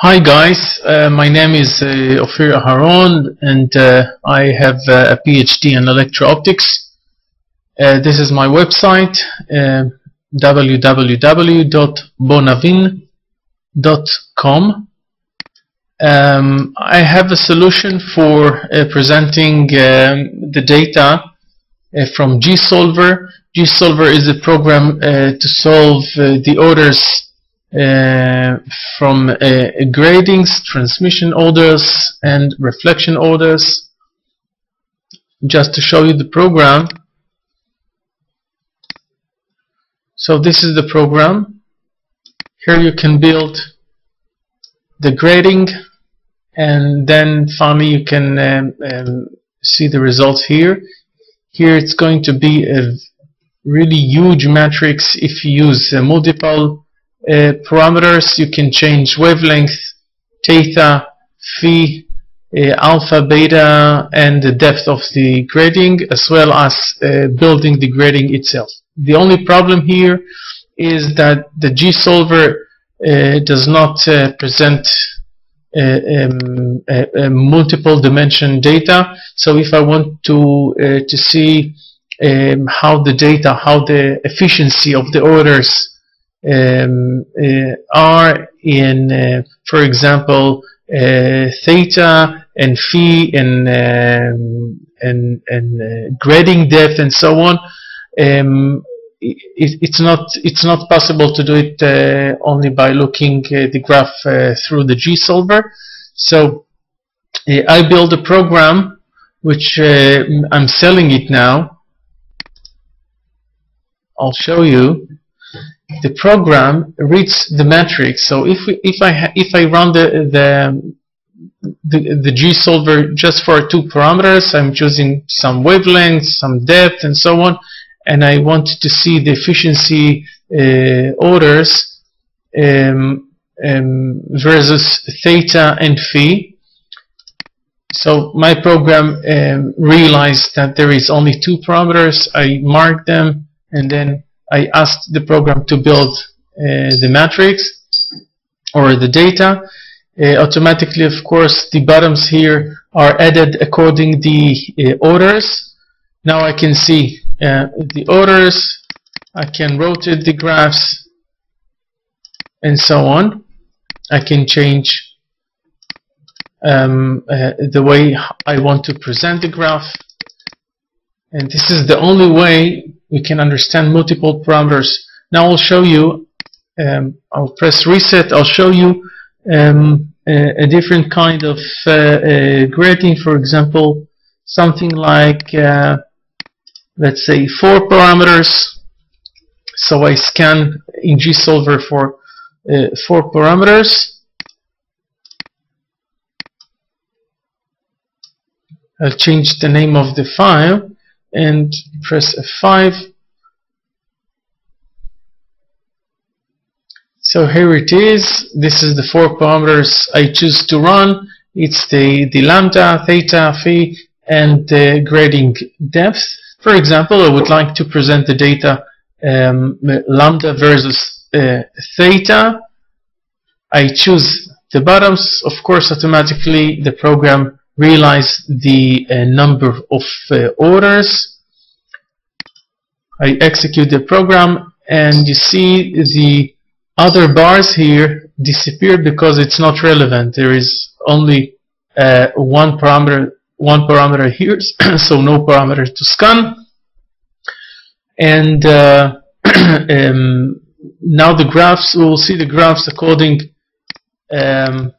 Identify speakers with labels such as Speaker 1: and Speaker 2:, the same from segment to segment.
Speaker 1: Hi guys, uh, my name is uh, Ofir Aharon and uh, I have uh, a PhD in electro-optics. Uh, this is my website uh, www.bonavin.com um, I have a solution for presenting um, the data from GSolver. GSolver is a program to solve the orders uh, from uh, gratings, transmission orders, and reflection orders. Just to show you the program. So this is the program. Here you can build the grating and then finally you can um, um, see the results here. Here it's going to be a really huge matrix if you use uh, multiple uh, parameters you can change wavelength theta phi uh, alpha beta and the depth of the grating as well as uh, building the grating itself. The only problem here is that the GSolver uh, does not uh, present uh, um, multiple dimension data. So if I want to to see um, how the data how the efficiency of the orders um, uh, are in, uh, for example, uh, theta and phi and um, and and grating depth and so on. Um, it, it's not it's not possible to do it uh, only by looking uh, the graph uh, through the GSolver. So I build a program which I'm selling it now. I'll show you the program reads the matrix. So if if I if I run the the the, the GSolver just for two parameters, I'm choosing some wavelength, some depth, and so on, and I want to see the efficiency uh, orders um, um, versus theta and phi. So my program um, realized that there is only two parameters. I mark them, and then I asked the program to build uh, the matrix or the data. Uh, automatically, of course, the bottoms here are added according the uh, orders. Now I can see the orders. I can rotate the graphs and so on. I can change um, uh, the way I want to present the graph. And this is the only way we can understand multiple parameters. Now I'll show you, um, I'll press reset, I'll show you um, a, a, different kind of uh, uh, grating, for example, something like, uh, let's say, four parameters. So I scan in GSolver for uh, four parameters. I'll change the name of the file and press F5 so here it is. This is the four parameters I choose to run. It's the, the lambda, theta, phi and the grating depth. For example I would like to present the data um, lambda versus uh, theta. I choose the bottoms. Of course automatically the program realize the uh, number of uh, orders. I execute the program and you see the other bars here disappear because it's not relevant. There is only uh, one parameter one parameter here, so no parameter to scan. And uh, um, now the graphs, we will see the graphs according um,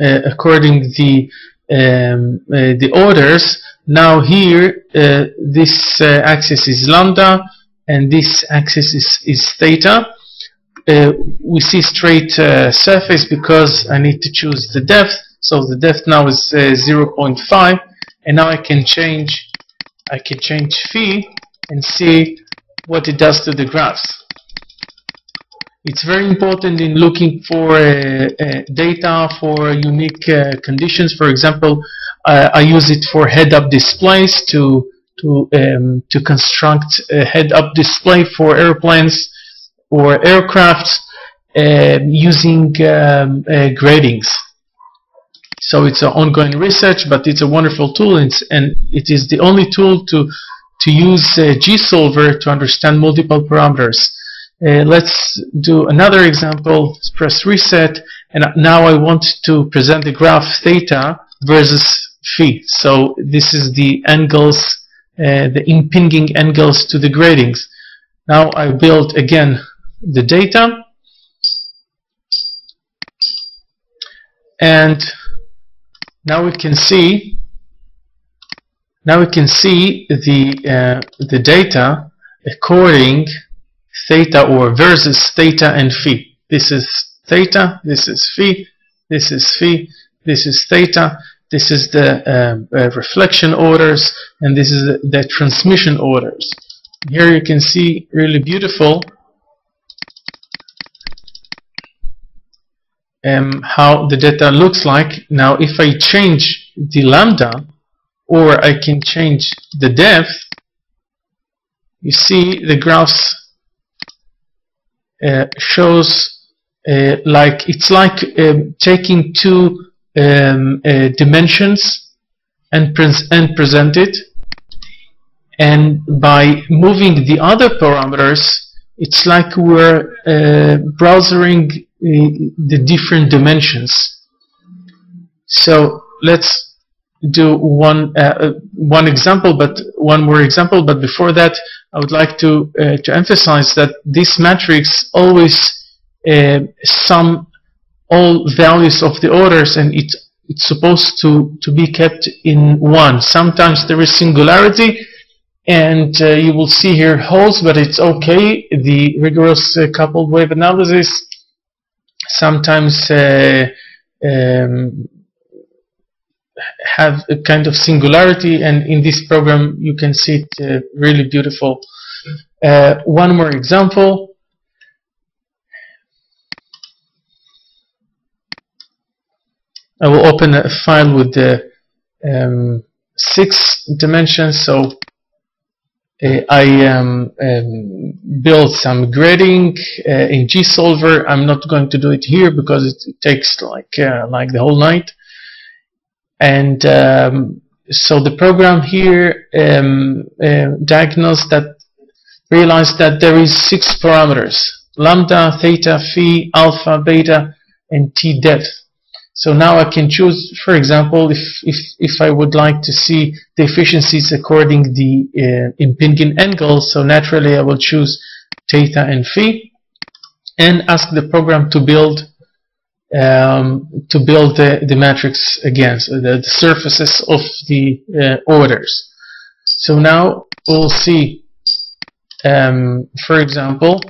Speaker 1: according the um, uh, the orders. Now here uh, this axis is lambda and this axis is, is theta. we see straight surface because I need to choose the depth. So the depth now is 0.5 and now I can change I can change phi and see what it does to the graphs. It's very important in looking for uh, uh, data for unique uh, conditions. For example, I use it for head-up displays to to um, to construct a head-up display for airplanes or aircraft. uh, using um, uh, gratings. So it's an ongoing research, but it's a wonderful tool, and, and it is the only tool to to use uh, GSolver to understand multiple parameters. Uh, let's do another example. Let's press reset, and now I want to present the graph theta versus phi. So this is the angles, uh, the impinging angles to the gratings. Now I build again the data, and now we can see now we can see the uh, the data according theta or versus theta and phi. This is theta this is phi this is phi this is theta. This is the uh, uh, reflection orders and this is the, the transmission orders. Here you can see really beautiful um, how the data looks like. Now if I change the lambda or I can change the depth, you see the graphs shows uh, like it's like um, taking two um, uh, dimensions and, pres and present it and by moving the other parameters it's like we're uh, browsing the different dimensions. So let's do one uh, uh, one example, but one more example. But before that, I would like to uh, to emphasize that this matrix always uh, sum all values of the orders, and it it's supposed to to be kept in one. Sometimes there is singularity, and uh, you will see here holes, but it's okay. The rigorous uh, coupled wave analysis sometimes um, have a kind of singularity and in this program you can see it uh, really beautiful uh, one more example I will open a file with the um, six dimensions so uh, I um, um, built some grating uh, in GSolver. I'm not going to do it here because it takes like uh, like the whole night. And um, so the program here um, uh, diagnosed that, realized that there is six parameters: lambda, theta, phi, alpha, beta, and t depth. So now I can choose, for example, if, if, if I would like to see the efficiencies according the uh, impinging angle, so naturally I will choose theta and phi and ask the program to build um, to build the, the matrix again, so the, the surfaces of the uh, orders. So now we'll see, um, for example,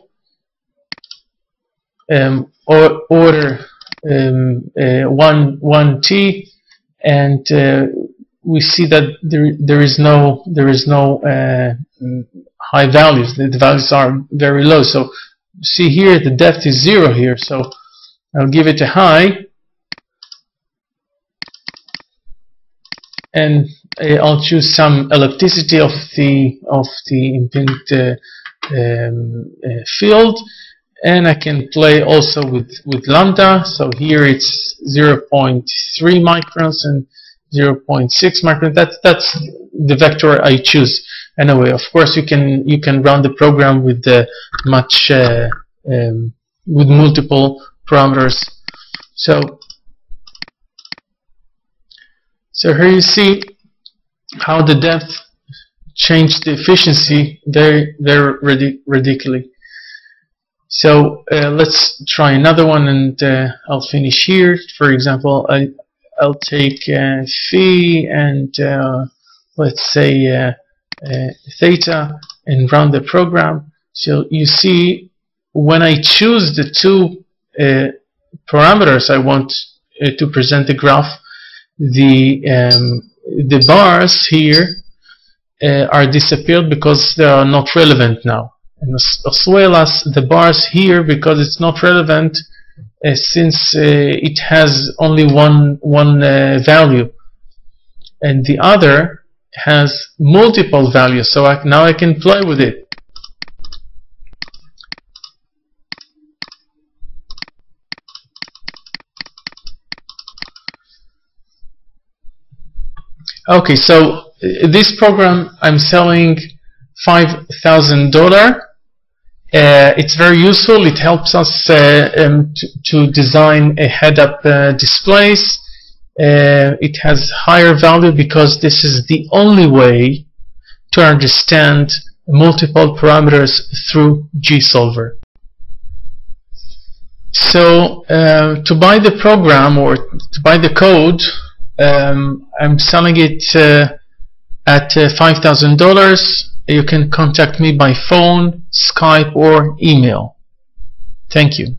Speaker 1: um, or, order um, uh, one one t, and uh, we see that there there is no there is no uh, high values. The, values are very low. So see here the depth is zero here. So I'll give it a high, and I'll choose some ellipticity of the of the impinged uh, um, uh, field. And I can play also with with lambda. So here it's 0.3 microns and 0.6 microns. That's that's the vector I choose. Anyway of course you can you can run the program with the much uh, um, with multiple parameters so so here you see how the depth changed the efficiency very very ridiculously so uh, let's try another one and uh, I'll finish here. For example, I, I'll take uh, phi and uh, let's say uh, uh, theta and run the program. So you see when I choose the two parameters I want to present the graph, the, um, the bars here are disappeared because they are not relevant now. And as well as the bars here because it's not relevant uh, since uh, it has only one one uh, value. And the other has multiple values so I, now I can play with it Okay, so uh, this program I'm selling five thousand dollar. Uh, it's very useful. It helps us uh, um, to, design a head-up uh, displays. Uh, it has higher value because this is the only way to understand multiple parameters through GSolver. So to buy the program or to buy the code, um, I'm selling it uh, at uh, $5,000. You can contact me by phone, Skype, or email. Thank you.